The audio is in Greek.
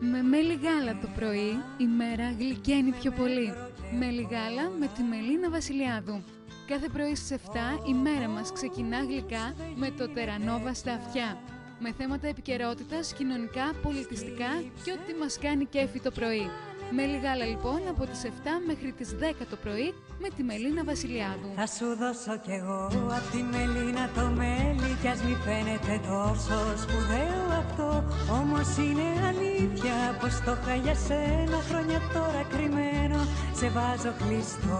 Με μέλι γάλα το πρωί η μέρα γλυκαίνει πιο πολύ. Μέλι γάλα με τη Μελίνα Βασιλιάδου. Κάθε πρωί στις 7 η μέρα μας ξεκινά γλυκά με το τερανόβα στα αυτιά. Με θέματα επικαιρότητας, κοινωνικά, πολιτιστικά και ό,τι μας κάνει κέφι το πρωί. Με λιγάλα λοιπόν από τις 7 μέχρι τις 10 το πρωί με τη Μελίνα Βασιλιάδου. Θα σου δώσω κι εγώ απ' τη Μελίνα το μέλι κι ας μη φαίνεται τόσο σπουδαίο αυτό. Όμως είναι αλήθεια πως το είχα για σένα χρόνια τώρα κρυμμένο. Σε βάζω κλειστό